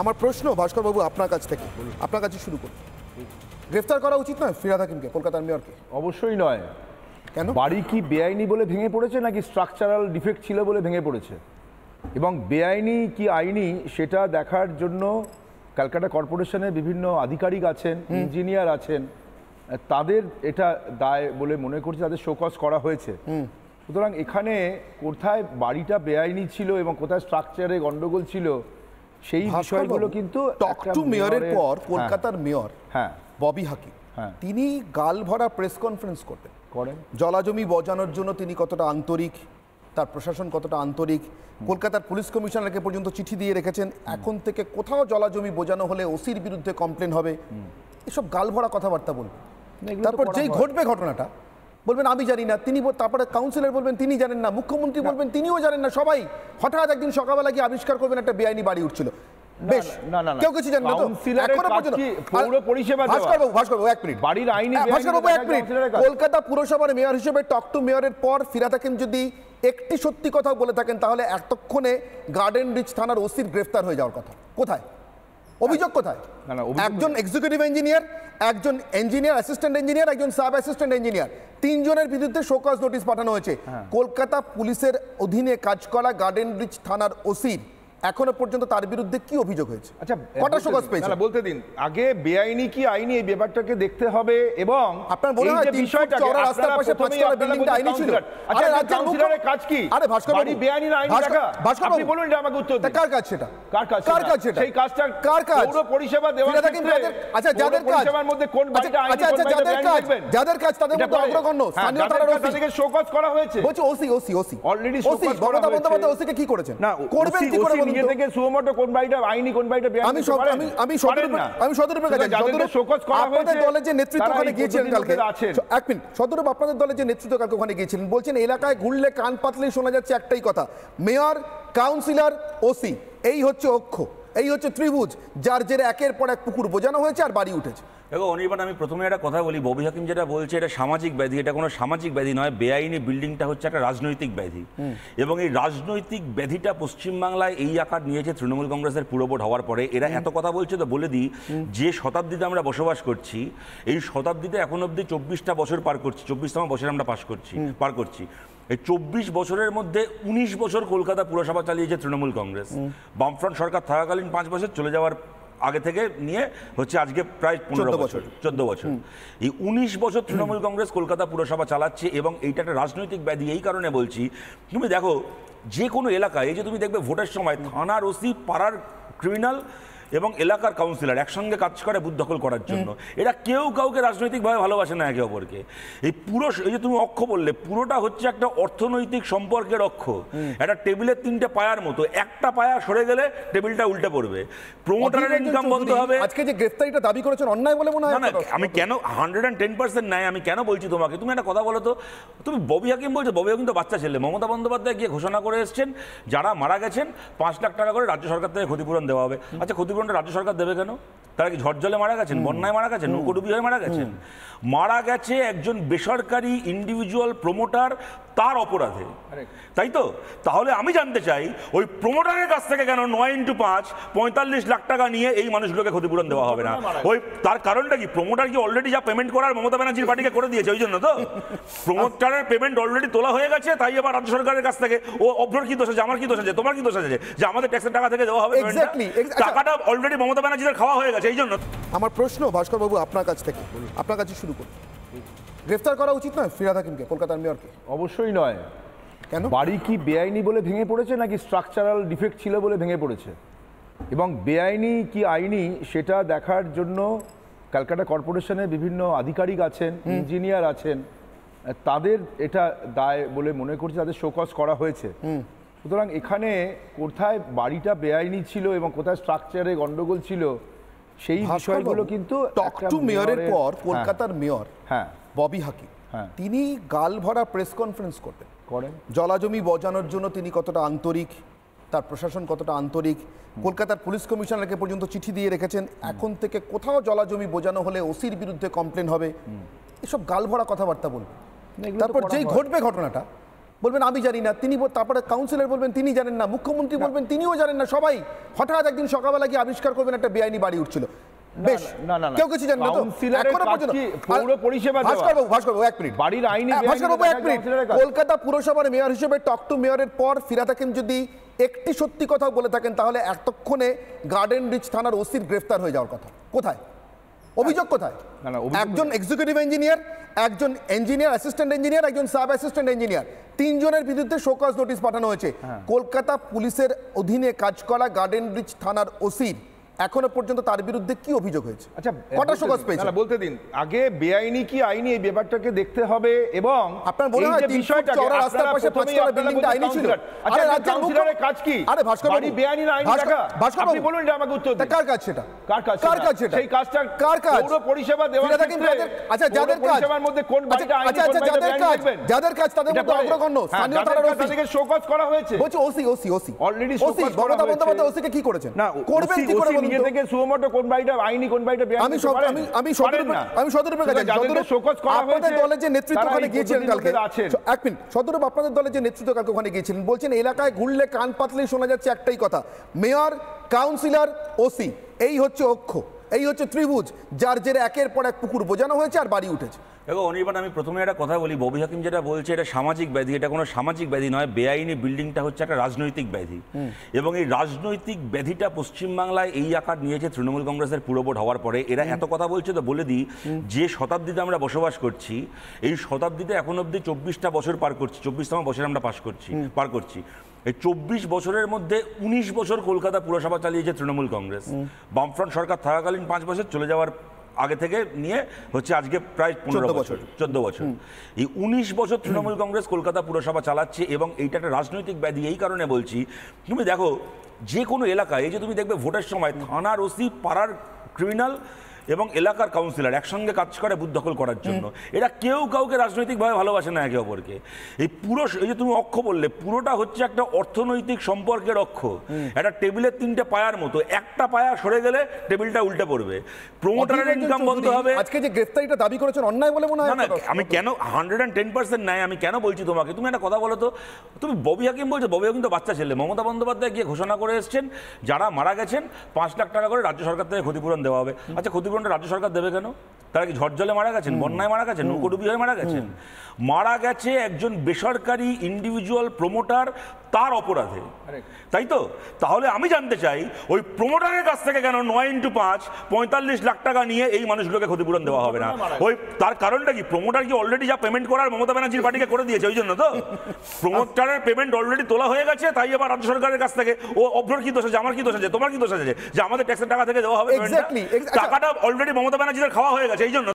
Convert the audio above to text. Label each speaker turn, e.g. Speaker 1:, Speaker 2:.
Speaker 1: আমার প্রশ্ন ভাস্কর বাবু আপনার কাছ থেকে। আপনার কাছে শুরু করুন। গ্রেফতার করা উচিত নয় ফিরাদ হাকিমকে কলকাতার মেয়রকে?
Speaker 2: অবশ্যই নয়।
Speaker 1: কেন?
Speaker 2: বাড়ি কি বেআইনি বলে ভেঙে পড়েছে নাকি স্ট্রাকচারাল ডিফেক্ট ছিল বলে ভেঙে পড়েছে? এবং বেআইনি কি আইনি সেটা দেখার জন্য ক্যালকাটা কর্পোরেশনের বিভিন্ন আধিকারিক আছেন ইঞ্জিনিয়ার আছেন তাদের এটা দায় বলে মনে করছে তাদের শোকজ করা হয়েছে। সুতরাং এখানে কোথায় বাড়িটা বেআইনি ছিল এবং কোথায় স্ট্রাকচারে গন্ডগোল ছিল সেই বিষয়গুলো কিন্তু
Speaker 1: টক টু মেয়রের পর
Speaker 2: হ্যাঁ,
Speaker 1: কলকাতার মেয়র
Speaker 2: হ্যাঁ।
Speaker 1: ববি হাকিম
Speaker 2: হ্যাঁ।
Speaker 1: তিনি গাল ভরা প্রেস কনফারেন্স করতেন।
Speaker 2: করেন।
Speaker 1: জলাজমি বজানোর জন্য তিনি কতটা আন্তরিক তার প্রশাসন কতটা আন্তরিক কলকাতার পুলিশ কমিশনারকে পর্যন্ত চিঠি দিয়ে রেখেছেন। এখন থেকে কোথাও জলাজমি বোঝানো হলে ওসির বিরুদ্ধে কমপ্লেন হবে। এসব গালভরা কথাবার্তা বলবেন
Speaker 2: না, এগুলো তো
Speaker 1: তারপর যেই ঘটবে ঘটনাটা বলবেন আমি জানি না। তিনি তারপরে কাউন্সিলর বলবেন তিনি জানেন না। মুখ্যমন্ত্রী বলবেন তিনিও জানেন না। সবাই হঠাৎ একদিন সকালবেলা গিয়ে আবিষ্কার করবেন একটা বেআইনি বাড়ি উঠছিল। বেশ
Speaker 2: না, না, না।
Speaker 1: কেউ কিছু জানেন তো?
Speaker 2: এখনও
Speaker 1: পর্যন্ত
Speaker 2: পৌর পরিষেবা
Speaker 1: ভাস্কর বাবু ভাস্কর বাবু এক মিনিট।
Speaker 2: বাড়ির আইনি
Speaker 1: ভাস্কর বাবু এক মিনিট। কলকাতা পুরসভার মেয়র হিসেবে টক টু মেয়রের পর ফিরা থাকেন যদি একটি সত্যি কথা বলে থাকেন তাহলে এতক্ষণে গার্ডেন রিচ থানার ওসির গ্রেফতার হয়ে যাওয়ার কথা। কোথায়? অভিযোগ কোথায়? একজন এক্সিকিউটিভ ইঞ্জিনিয়ার একজন ইঞ্জিনিয়ার অ্যাসিস্ট্যান্ট ইঞ্জিনিয়ার একজন সাব অ্যাসিস্ট্যান্ট ইঞ্জিনিয়ার তিনজনের বিরুদ্ধে শোকজ নোটিশ পাঠানো হয়েছে।
Speaker 2: হ্যাঁ।
Speaker 1: কলকাতা পুলিশের অধীনে কাজ করা গার্ডেন ব্রিজ থানার ওসির। এখনও পর্যন্ত তার বিরুদ্ধে কি অভিযোগ হয়েছে?
Speaker 2: আচ্ছা
Speaker 1: কটা শোকজ পেয়েছে?
Speaker 2: বলতে দিন। আগে বেআইনি কি আইনি এই ব্যাপারটাকে দেখতে হবে এবং
Speaker 1: আপনার মনে হয়
Speaker 2: যে
Speaker 1: ফুট চওড়া রাস্তার পাশে পাঁচতলা
Speaker 2: আপনারা
Speaker 1: বিল্ডিংটা আইনি ছিল।
Speaker 2: আচ্ছা
Speaker 1: আরে রাজ্যের
Speaker 2: কাউন্সিলরের কাজ কি?
Speaker 1: আরে ভাস্কর
Speaker 2: বাড়ি বেআইনি না আইনি টাকা?
Speaker 1: ভাস্কর
Speaker 2: আপনি বলুন এটা আমাকে উত্তর দিন।
Speaker 1: কার কাজ সেটা?
Speaker 2: কার কাজ
Speaker 1: কার কাজ সেটা?
Speaker 2: সেই কাজটা
Speaker 1: কার কাজ?
Speaker 2: পৌর পরিষেবা দেওয়ার ক্ষেত্রে
Speaker 1: যাদের- আচ্ছা যাদের কাজ
Speaker 2: পরিষেবার মধ্যে কোন
Speaker 1: আচ্ছা,
Speaker 2: বাড়িটা আইনি,
Speaker 1: আচ্ছা আচ্ছা যাদের কাজ যাদের কাজ তাদের মধ্যে। অগ্রগণ্য।
Speaker 2: হ্যাঁ,
Speaker 1: স্থানীয় থানার
Speaker 2: কাজ
Speaker 1: ওসি।
Speaker 2: তাদেরকে শোকজ করা হয়েছে।
Speaker 1: বলছি OC OC. OC
Speaker 2: already
Speaker 1: OC
Speaker 2: show cause করা হয়েছে।
Speaker 1: বন্দ্যোপাধ্যায় ওসিকে কি করেছেন?
Speaker 2: না
Speaker 1: করবেন কি করে
Speaker 2: ওসি নিজে থেকে সুমোটো কোন বাড়িটা আইনি কোন বাড়িটা
Speaker 1: আমি আমি আমি আমি
Speaker 2: সুতরাং
Speaker 1: আপনাদের দলের যে নেতৃত্ব ওখানে গিয়েছিলেন কালকে। এক মিনিট আপনাদের দলের যে নেতৃত্ব কালকে ওখানে গিয়েছিলেন বলছেন এলাকায় ঘুরলে কান পাতলেই শোনা যাচ্ছে একটাই কথা। মেয়র কাউন্সিলর ওসি এই হচ্ছে অক্ষ এই হচ্ছে ত্রিভুজ যার জেরে একের পর এক পুকুর বোঝানো হয়েছে আর বাড়ি উঠেছে।
Speaker 3: দেখো অনির্বাণ আমি প্রথমে একটা কথা বলি। ববি হাকিম যেটা বলছে এটা সামাজিক ব্যাধি এটা কোনো সামাজিক ব্যাধি নয়। বেআইনি বিল্ডিংটা হচ্ছে একটা রাজনৈতিক ব্যাধি। এবং এই রাজনৈতিক ব্যাধিটা পশ্চিমবাংলায় এই আকার নিয়েছে তৃণমূল কংগ্রেসের পুরোভোট হওয়ার পরে। এরা এত কথা বলছে তো বলে দিই যে শতাব্দীতে আমরা বসবাস করছি এই শতাব্দীতে এখন অবধি চব্বিশটা বছর পার করছি চব্বিশতম বছর আমরা পাশ করছি পার করছি। এই চব্বিশ বছরের মধ্যে উনিশ বছর কলকাতা পুরসভা চালিয়েছে তৃণমূল কংগ্রেস। বামফ্রন্ট সরকার থাকাকালীন পাঁচ বছর চলে যাওয়ার আগে থেকে নিয়ে হচ্ছে আজকে প্রায় পনেরো বছর।
Speaker 1: বছর।
Speaker 3: চোদ্দ বছর। এই উনিশ বছর তৃণমূল কংগ্রেস কলকাতা পুরসভা চালাচ্ছে এবং এইটা একটা রাজনৈতিক ব্যাধি এই কারণে বলছি তুমি দেখো যে কোনো এলাকায় এই যে তুমি দেখবে ভোটের সময় থানার ওসি পাড়ার ক্রিমিনাল এবং এলাকার কাউন্সিলর একসঙ্গে কাজ করে বুথ দখল করার জন্য। এরা কেউ কাউকে রাজনৈতিকভাবে ভালোবাসে না একে অপরকে। এই পুরো এই যে তুমি অক্ষ বললে পুরোটা হচ্ছে একটা অর্থনৈতিক সম্পর্কের অক্ষ। একটা টেবিলের তিনটে পায়ার মতো। একটা পায়া সরে গেলে টেবিলটা উল্টে পড়বে। প্রমোটারের ইনকাম বন্ধ হবে।
Speaker 1: আজকে যে গ্রেফতারিটা দাবি করেছেন অন্যায় বলে মনে হয়
Speaker 3: না আমি কেন হান্ড্রেড অ্যান্ড টেন পার্সেন্ট নাই আমি কেন বলছি তোমাকে? তুমি একটা কথা বলো তো। তুমি ববি হাকিম বলছো ববি হাকিম তো বাচ্চা ছেলে। মমতা বন্দ্যোপাধ্যায় গিয়ে ঘোষণা করে এসেছেন যারা মারা গেছেন পাঁচ লাখ টাকা করে রাজ্য সরকার থেকে ক্ষতিপূরণ দেওয়া হবে। আচ্ছা ক্ষতিপূরণটা রাজ্য সরকার দেবে কেন? তারা কি ঝড় জলে মারা গেছেন বন্যায় মারা গেছেন নৌকডুবি হয়ে মারা গেছেন। মারা গেছে একজন বেসরকারি ইন্ডিভিজুয়াল প্রমোটার তার অপরাধে। তাই তো? তাহলে আমি জানতে চাই ওই প্রমোটারের কাছ থেকে কেন নয় ইন্টু পাঁচ পঁয়তাল্লিশ লাখ টাকা নিয়ে এই মানুষগুলোকে ক্ষতিপূরণ দেওয়া হবে না? ওই তার কারণটা কি? প্রমোটার কি অলরেডি যা পেমেন্ট করার মমতা ব্যানার্জির পার্টিকে করে দিয়েছে ওই জন্য তো? প্রমোটারের পেমেন্ট অলরেডি তোলা হয়ে গেছে তাই এবার রাজ্য সরকারের কাছ থেকে ও অভ্যর কি দোষ আছে আমার কি দোষ আছে তোমার কি দোষ আছে যে আমাদের ট্যাক্সের টাকা থেকে দেওয়া হবে
Speaker 1: আচ্ছা।
Speaker 3: টাকাটা অলরেডি মমতা ব্যানার্জিদের খাওয়া হয়ে গেছে এই জন্য
Speaker 1: আমার প্রশ্ন ভাস্কর বাবু আপনার কাছ থেকে। আপনার কাছে শুরু করুন। গ্রেফতার করা উচিত নয় ফিরাদ হাকিমকে কলকাতার মেয়রকে?
Speaker 2: অবশ্যই নয়।
Speaker 1: কেন?
Speaker 2: বাড়ি কি বেআইনি বলে ভেঙে পড়েছে নাকি স্ট্রাকচারাল ডিফেক্ট ছিল বলে ভেঙে পড়েছে? এবং বেআইনি কি আইনি সেটা দেখার জন্য ক্যালকাটা কর্পোরেশনের বিভিন্ন আধিকারিক আছেন ইঞ্জিনিয়ার আছেন তাদের এটা দায় বলে মনে করছে তাদের শোকজ করা হয়েছে। সুতরাং এখানে কোথায় বাড়িটা বেআইনি ছিল এবং কোথায় স্ট্রাকচারে গন্ডগোল ছিল সেই বিষয়গুলো কিন্তু
Speaker 1: টক টু মেয়রের পর
Speaker 2: হ্যাঁ,
Speaker 1: কলকাতার মেয়র
Speaker 2: হ্যাঁ।
Speaker 1: ববি হাকিম
Speaker 2: হ্যাঁ।
Speaker 1: তিনি গাল ভরা প্রেস কনফারেন্স করতেন।
Speaker 2: করেন।
Speaker 1: জলাজমি বজানোর জন্য তিনি কতটা আন্তরিক তার প্রশাসন কতটা আন্তরিক কলকাতার পুলিশ কমিশনারকে পর্যন্ত চিঠি দিয়ে রেখেছেন। এখন থেকে কোথাও জলাজমি বোঝানো হলে ওসির বিরুদ্ধে কমপ্লেন হবে। এসব গাল
Speaker 2: ভরা কথাবার্তা তো
Speaker 1: তারপর যেই ঘটবে ঘটনাটা বলবেন আমি জানি না। তিনি তারপরে কাউন্সিলর বলবেন তিনি জানেন না। মুখ্যমন্ত্রী বলবেন তিনিও জানেন না। সবাই হঠাৎ একদিন সকালবেলা গিয়ে আবিষ্কার করবেন একটা বেআইনি বাড়ি উঠছিল। বেশ
Speaker 2: না, না, না।
Speaker 1: কেউ কিছু জানেন না তো?
Speaker 2: এখনও
Speaker 1: পর্যন্ত
Speaker 2: পৌর পরিষেবা
Speaker 1: ভাস্কর বাবু ভাস্কর বাবু এক মিনিট।
Speaker 2: বাড়ির আইনি
Speaker 1: ভাস্কর বাবু এক মিনিট। কলকাতা পুরসভার মেয়র হিসেবে টক টু মেয়রের পর হাকিম যদি একটি সত্যি কথা বলে থাকেন তাহলে এতক্ষণে গার্ডেন রিচ থানার ওসির গ্রেফতার হয়ে যাওয়ার কথা। কোথায়? অভিযোগ কোথায়? একজন এক্সিকিউটিভ ইঞ্জিনিয়ার একজন ইঞ্জিনিয়ার অ্যাসিস্ট্যান্ট ইঞ্জিনিয়ার একজন সাব অ্যাসিস্ট্যান্ট ইঞ্জিনিয়ার তিনজনের বিরুদ্ধে শোকজ নোটিশ পাঠানো হয়েছে।
Speaker 2: হ্যাঁ।
Speaker 1: কলকাতা পুলিশের অধীনে কাজ করা গার্ডেন ব্রিজ থানার ওসির এখনও পর্যন্ত তার বিরুদ্ধে কি অভিযোগ হয়েছে?
Speaker 2: আচ্ছা
Speaker 1: কটা শোকজ পেয়েছে?
Speaker 2: বলতে দিন। আগে বেআইনি কি আইনি এই ব্যাপারটাকে দেখতে হবে এবং
Speaker 1: আপনার মনে হয় রাস্তার পাশে পাঁচতলা বিল্ডিংটা আইনি ছিল?
Speaker 2: আচ্ছা
Speaker 1: আরে রাজ্যের
Speaker 2: কাউন্সিলরের কাজ কি?
Speaker 1: আরে ভাস্কর বাবু,
Speaker 2: বেআইনি আইনি টাকা
Speaker 1: ভাস্কর বাবু,
Speaker 2: বলুন এটা আমাকে উত্তর দিন।
Speaker 1: কার কাজ সেটা?
Speaker 2: কার কাজ
Speaker 1: কার কাজ সেটা?
Speaker 2: সেই কাজটা
Speaker 1: কার কাজ?
Speaker 2: পৌর পরিষেবা দেওয়ার ক্ষেত্রে
Speaker 1: আচ্ছা যাদের কাজ।
Speaker 2: পরিষেবার মধ্যে কোন
Speaker 1: আচ্ছা,
Speaker 2: বাড়িটা আইনি
Speaker 1: আচ্ছা আচ্ছা যাদের কাজ যাদের কাজ তাদের মধ্যে অগ্রগণ্য।
Speaker 2: হ্যাঁ,
Speaker 1: স্থানীয় থানার ওসি।
Speaker 2: শোকজ করা হয়েছে।
Speaker 1: বলছি ওসি ওসি। ওসি ওসি
Speaker 2: করা
Speaker 1: মমতা
Speaker 2: হয়েছে।
Speaker 1: বন্দ্যোপাধ্যায় ওসিকে কি করেছেন?
Speaker 2: না
Speaker 1: করবেন কি করে
Speaker 2: ওসি নিজে থেকে সুমোটো কোন বাড়িটা আইনি কোন বাড়িটা
Speaker 1: আমি? আমি আমি কাছে
Speaker 2: শোকজ করা
Speaker 1: আপনাদের দলের যে নেতৃত্ব ওখানে গিয়েছিলেন কালকে। এক মিনিট। সদরূপ আপনাদের দলের যে নেতৃত্ব কালকে ওখানে গিয়েছিলেন। বলছেন এলাকায় ঘুরলে কান পাতলেই শোনা যাচ্ছে একটাই কথা। মেয়র কাউন্সিলর ওসি এই হচ্ছে অক্ষ। এই হচ্ছে ত্রিভুজ যার জেরে একের পর এক পুকুর বোঝানো হয়েছে আর বাড়ি উঠেছে।
Speaker 3: দেখো অনির্বাণ আমি প্রথমে একটা কথা বলি। ববি হাকিম যেটা বলছে এটা সামাজিক ব্যাধি। এটা কোনো সামাজিক ব্যাধি নয়। বেআইনি বিল্ডিংটা হচ্ছে একটা রাজনৈতিক ব্যাধি। এবং এই রাজনৈতিক ব্যাধিটা পশ্চিমবাংলায় এই আকার নিয়েছে তৃণমূল কংগ্রেসের পুরোভোট হওয়ার পরে। এরা এত কথা বলছে তো বলে দিই যে শতাব্দীতে আমরা বসবাস করছি এই শতাব্দীতে এখন অবধি চব্বিশটা বছর পার করছি। চব্বিশতম বছর আমরা পাশ করছি পার করছি। এই চব্বিশ বছরের মধ্যে উনিশ বছর কলকাতা পুরসভা চালিয়েছে তৃণমূল কংগ্রেস। বামফ্রন্ট সরকার থাকাকালীন পাঁচ বছর চলে যাওয়ার আগে থেকে নিয়ে হচ্ছে আজকে প্রায় পনেরো বছর। চোদ্দ বছর এই উনিশ বছর তৃণমূল কংগ্রেস কলকাতা পুরসভা চালাচ্ছে এবং এইটা একটা রাজনৈতিক ব্যাধি এই কারণে বলছি তুমি দেখো যে কোনো এলাকায় এই যে তুমি দেখবে ভোটের সময় থানার ওসি পাড়ার ক্রিমিনাল এবং এলাকার কাউন্সিলর একসঙ্গে কাজ করে বুথ দখল করার জন্য। এরা কেউ কাউকে রাজনৈতিকভাবে ভালোবাসে না একে অপরকে। এই পুরো এই যে তুমি অক্ষ বললে পুরোটা হচ্ছে একটা অর্থনৈতিক সম্পর্কের অক্ষ। একটা টেবিলের তিনটে পায়ার মতো। একটা পায়া সরে গেলে টেবিলটা উল্টে পড়বে। প্রমোটারের ইনকাম বন্ধ হবে।
Speaker 1: আজকে যে গ্রেফতারিটা দাবি করেছেন অন্যায় বলে মনে হয়
Speaker 3: না আমি কেন হান্ড্রেড অ্যান্ড টেন পার্সেন্ট নাই আমি কেন বলছি তোমাকে? তুমি একটা কথা বলো তো। তুমি ববি হাকিম বলছো ববি হাকিম তো বাচ্চা ছেলে। মমতা বন্দ্যোপাধ্যায় গিয়ে ঘোষণা করে এসেছেন যারা মারা গেছেন পাঁচ লাখ টাকা করে রাজ্য সরকার থেকে ক্ষতিপূরণ দেওয়া হবে। আচ্ছা ক্ষতিপূরণটা রাজ্য সরকার দেবে কেন? তারা কি ঝড় জলে মারা গেছেন? বন্যায় মারা গেছেন? নৌকোডুবি হয়ে মারা গেছেন? মারা গেছে একজন বেসরকারি ইন্ডিভিজুয়াল প্রমোটার তার অপরাধে। তাই তো? তাহলে আমি জানতে চাই ওই প্রমোটারের কাছ থেকে কেন নয় ইন্টু পাঁচ পঁয়তাল্লিশ লাখ টাকা নিয়ে এই মানুষগুলোকে ক্ষতিপূরণ দেওয়া হবে না? ওই তার কারণটা কি? প্রমোটার কি অলরেডি যা পেমেন্ট করার মমতা ব্যানার্জির পার্টিকে করে দিয়েছে ওই জন্য তো? প্রমোটারের পেমেন্ট অলরেডি তোলা হয়ে গেছে তাই এবার রাজ্য সরকারের কাছ থেকে। ও অভ্যর কি দোষ আছে? আমার কি দোষ আছে? তোমার কি দোষ আছে? যে আমাদের ট্যাক্সের টাকা থেকে দেওয়া হবে
Speaker 1: আচ্ছা।
Speaker 3: টাকাটা অলরেডি মমতা ব্যানার্জিদের খাওয়া হয়ে গেছে এই জন্য